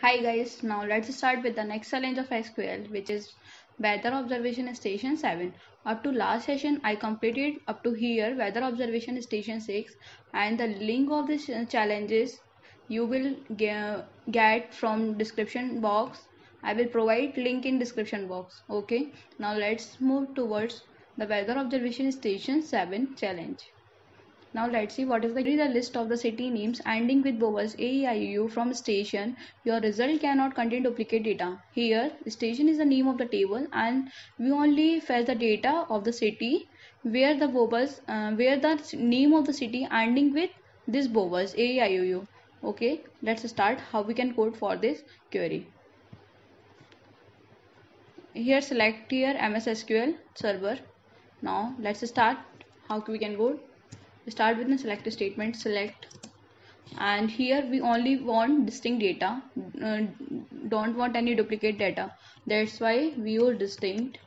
Hi guys, now let's start with the next challenge of SQL which is weather observation station 7. Up to last session I completed up to here weather observation station 6 and the link of this challenges you will get from description box. I will provide link in description box. Okay, now let's move towards the weather observation station 7 challenge. Now let's see what is the, the list of the city names ending with vowels A, E, I, U from station. Your result cannot contain duplicate data. Here station is the name of the table and we only fetch the data of the city where the vowels uh, where the name of the city ending with this vowels A, E, I, U. Okay, let's start how we can code for this query. Here select here MS SQL server. Now let's start how we can code start with the select statement select. And here we only want distinct data. Uh, don't want any duplicate data. That's why we use distinct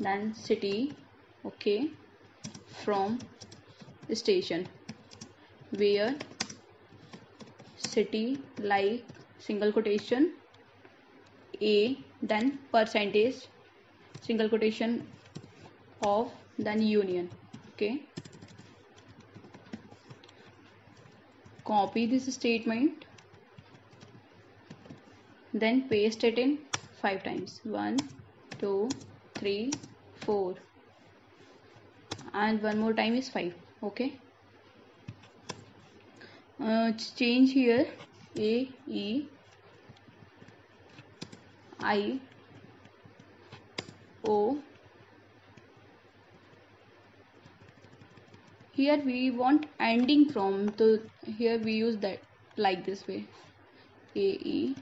then city okay from station. Where city like single quotation a then percentage single quotation of then union okay copy this statement then paste it in five times. One two three four. And one more time is five okay? Uh, change here. A e i o here we want ending from the here we use that like this way. Ae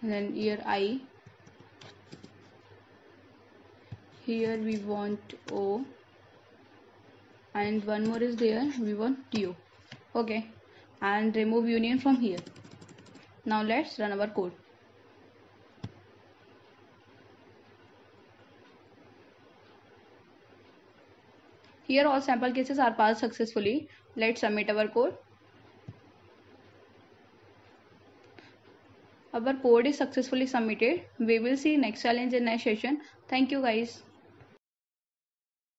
and then here i. Here we want o. And one more is there we want u okay. And remove union from here. Now let's run our code Here all sample cases are passed successfully. Let's submit our code. Our code is successfully submitted. We will see next challenge in next session. Thank you guys.